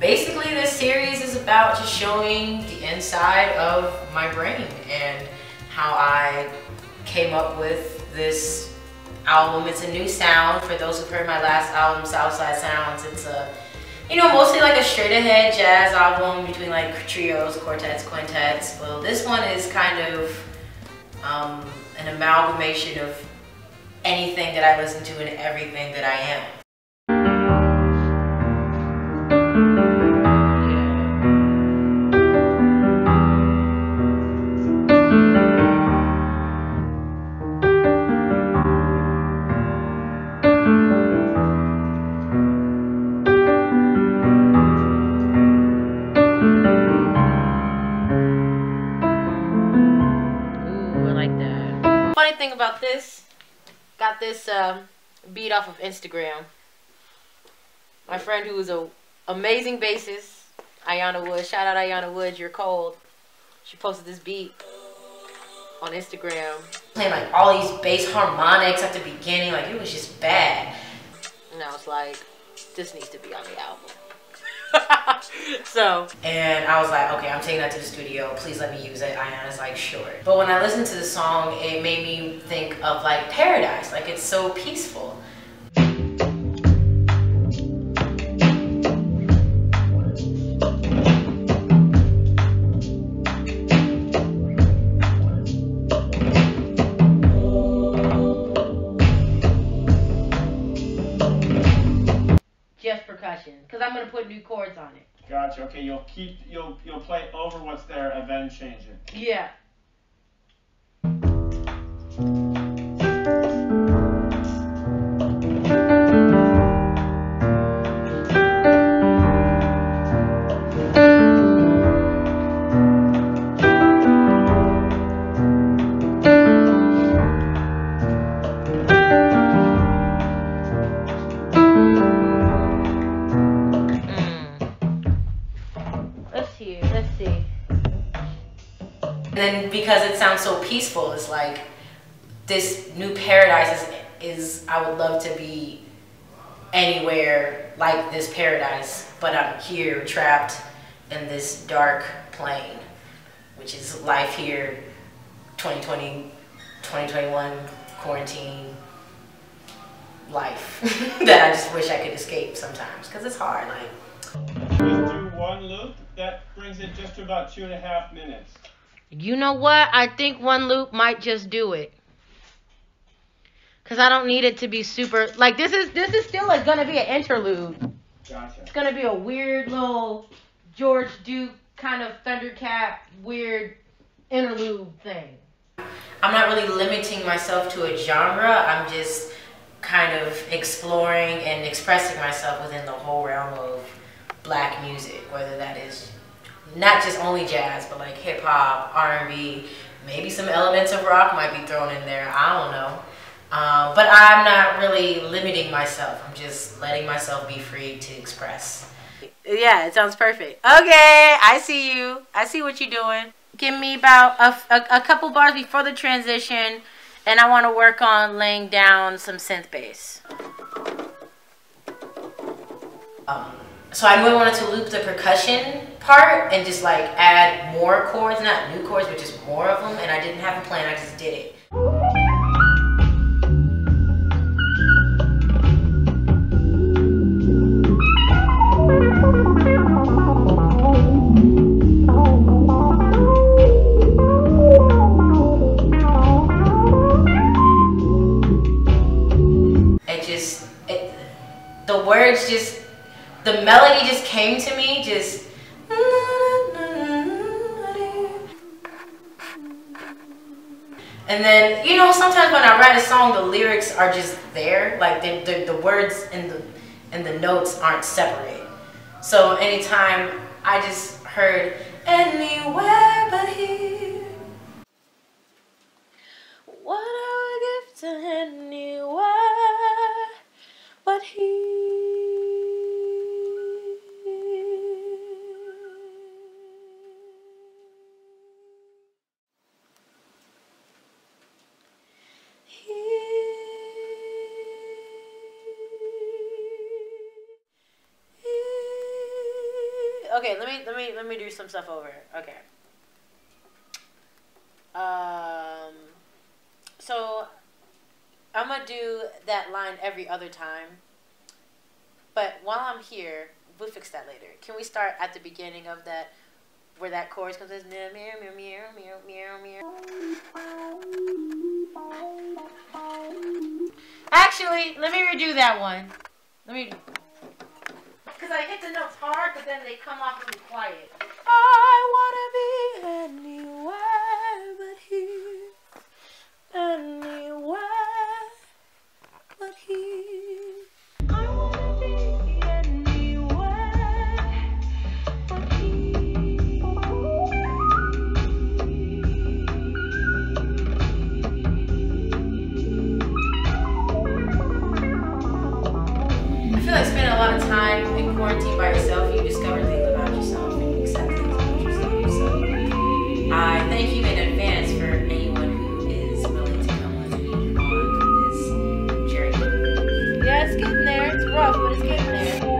basically this series is about just showing the inside of my brain and how I came up with this album. It's a new sound for those who've heard my last album, Southside Sounds. It's a, you know, mostly like a straight ahead jazz album between like trios, quartets, quintets. Well, this one is kind of um, an amalgamation of anything that I listen to and everything that I am. About this, got this um, beat off of Instagram. My friend who is a amazing bassist, Ayanna Woods. Shout out Ayanna Woods, you're cold. She posted this beat on Instagram. Playing like all these bass harmonics at the beginning, like it was just bad. And I was like, this needs to be on the album. So and I was like, okay, I'm taking that to the studio. Please let me use it. Ayanna's like, sure. But when I listened to the song, it made me think of like paradise. Like it's so peaceful. Just percussion, because I'm gonna put new chords on it. Gotcha. Okay, you'll keep you'll you'll play over what's there and then change it. Yeah. And then because it sounds so peaceful, it's like this new paradise is, is I would love to be anywhere like this paradise, but I'm here trapped in this dark plane, which is life here, 2020, 2021 quarantine life that I just wish I could escape sometimes because it's hard. Like Just do one loop. That brings it just to about two and a half minutes. You know what? I think one loop might just do it. Cause I don't need it to be super like this is this is still like gonna be an interlude. Gotcha. It's gonna be a weird little George Duke kind of Thundercat weird interlude thing. I'm not really limiting myself to a genre. I'm just kind of exploring and expressing myself within the whole realm of black music, whether that is not just only jazz, but like hip hop, R&B, maybe some elements of rock might be thrown in there. I don't know. Um, but I'm not really limiting myself. I'm just letting myself be free to express. Yeah, it sounds perfect. Okay, I see you. I see what you're doing. Give me about a, a, a couple bars before the transition, and I want to work on laying down some synth bass. Um, so I really wanted to loop the percussion part and just like add more chords, not new chords, but just more of them. And I didn't have a plan. I just did it. It just, the words just, the melody just came to me just. And then, you know, sometimes when I write a song, the lyrics are just there, like the, the, the words and the, and the notes aren't separate. So anytime I just heard anywhere but here, okay, let me let me let me do some stuff over. Okay. Um. So, I'm gonna do that line every other time. But while I'm here, we'll fix that later. Can we start at the beginning of that, where that chorus comes? in? Meow meow meow meow meow meow meow. Actually, let me redo that one. Let me. Because I the notes hard, but then they come off really quiet. I wanna be anywhere but here. Anywhere but here. I wanna be anywhere but I feel like spending a lot of time in quarantine by yourself, you discover things about yourself and you accept things about yourself. So I thank you in advance for anyone who is willing to come with me on this journey. Yeah, it's getting there. It's rough, but it's getting there.